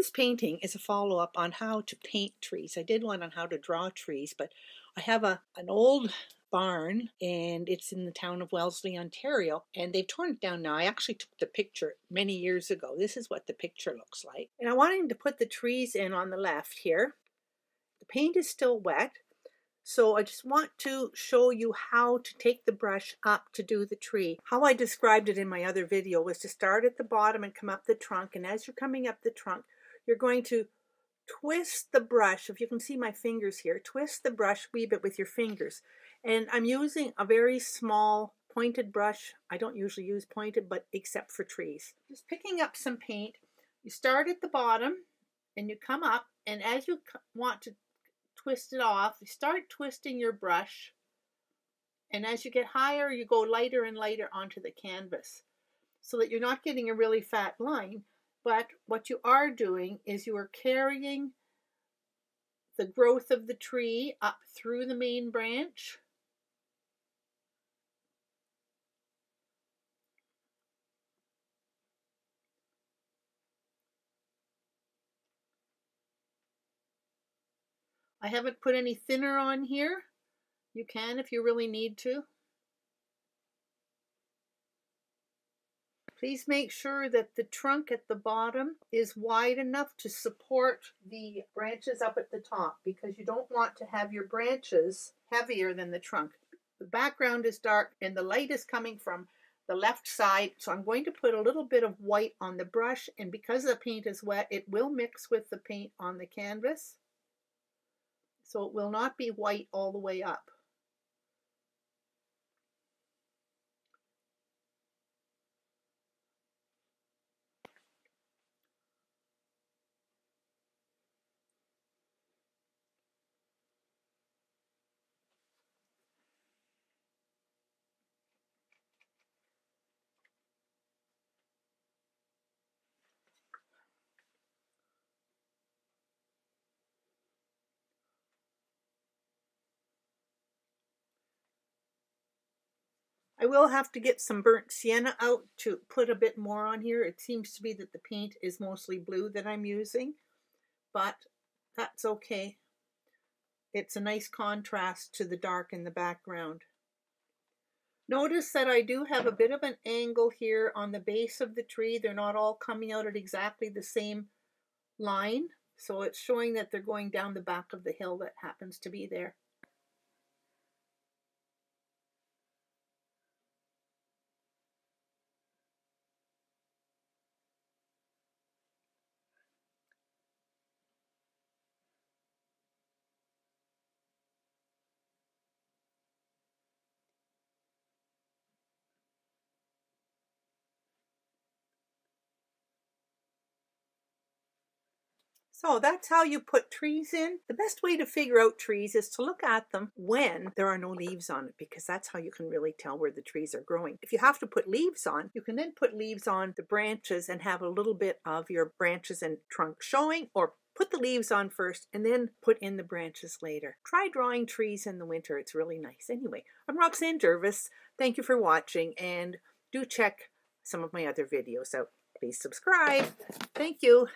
This painting is a follow-up on how to paint trees. I did one on how to draw trees, but I have a an old barn and it's in the town of Wellesley, Ontario, and they've torn it down now. I actually took the picture many years ago. This is what the picture looks like. And I wanted to put the trees in on the left here. The paint is still wet, so I just want to show you how to take the brush up to do the tree. How I described it in my other video was to start at the bottom and come up the trunk. And as you're coming up the trunk, you're going to twist the brush. If you can see my fingers here, twist the brush wee bit with your fingers. And I'm using a very small pointed brush. I don't usually use pointed, but except for trees. Just picking up some paint. You start at the bottom and you come up and as you want to twist it off. You start twisting your brush and as you get higher, you go lighter and lighter onto the canvas so that you're not getting a really fat line. But what you are doing is you are carrying the growth of the tree up through the main branch. I haven't put any thinner on here. You can if you really need to. Please make sure that the trunk at the bottom is wide enough to support the branches up at the top because you don't want to have your branches heavier than the trunk. The background is dark and the light is coming from the left side. So I'm going to put a little bit of white on the brush and because the paint is wet, it will mix with the paint on the canvas. So it will not be white all the way up. I will have to get some burnt sienna out to put a bit more on here. It seems to be that the paint is mostly blue that I'm using, but that's okay. It's a nice contrast to the dark in the background. Notice that I do have a bit of an angle here on the base of the tree. They're not all coming out at exactly the same line. So it's showing that they're going down the back of the hill that happens to be there. So that's how you put trees in. The best way to figure out trees is to look at them when there are no leaves on it because that's how you can really tell where the trees are growing. If you have to put leaves on, you can then put leaves on the branches and have a little bit of your branches and trunk showing or put the leaves on first and then put in the branches later. Try drawing trees in the winter. It's really nice. Anyway, I'm Roxanne Jervis. Thank you for watching and do check some of my other videos out. Please subscribe. Thank you.